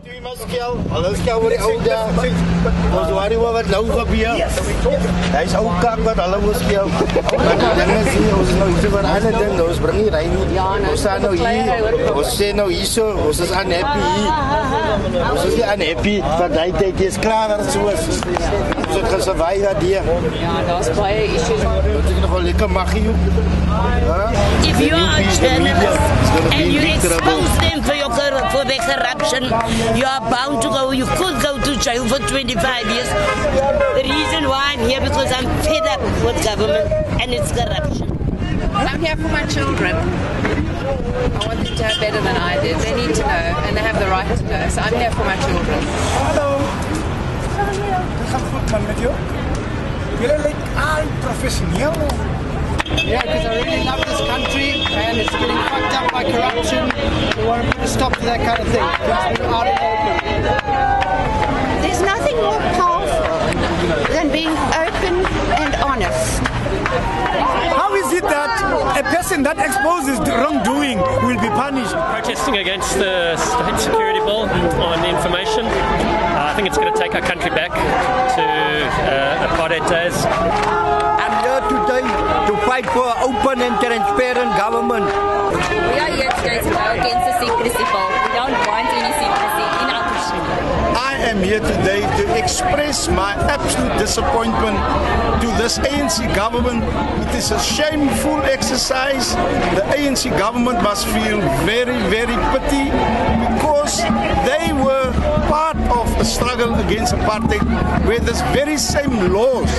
Jy moet skel, hulle skel oor die ou dae. Ons worry oor wat nou gebeur. Hy's ou kak wat hulle skel. Maar die ding is hier, ons nou hier vir alle ding, ons bring nie ry nie. Ons staan nou hier. Ons sê nou hierso, ons is unhappy hier. Ons is nie unhappy, maar daai tyd is klaar soos. Ons het gesurvive daardie. Ja, daar's baie issues. Ons het nog lekker maggie. If you are journalist and you expose them for your cor- for their corruption, you are bound to go. You could go to jail for 25 years. The reason why I'm here because I'm fed up with government and its corruption. I'm here for my children. I want them to have better than I did. They need to know, and they have the right to know. So I'm here for my children. Hallo. Dit gaan goed man met jou. Julle lyk. Yeah, because I really love this country and it's getting fucked up by corruption. We want to put a stop to that kind of thing. It's been out in the open. There's nothing more powerful than being open and honest. How is it that a person that exposes the wrongdoing will be punished? protesting against the state security bill on information. Uh, I think it's going to take our country back to uh, apartheid days. Fight for open and transparent government. We are here today to go against the secrecy bill. We don't want any secrecy in our country. I am here today to express my absolute disappointment to this ANC government. It is a shameful exercise. The ANC government must feel very, very pity struggle against apartheid where this very same laws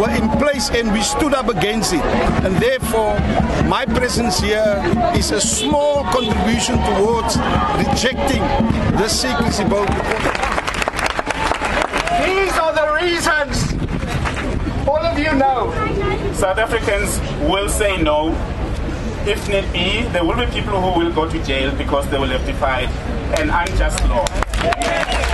were in place and we stood up against it. And therefore, my presence here is a small contribution towards rejecting this secrecy bill. These are the reasons. All of you know. South Africans will say no. If need be, there will be people who will go to jail because they will have defied an unjust law.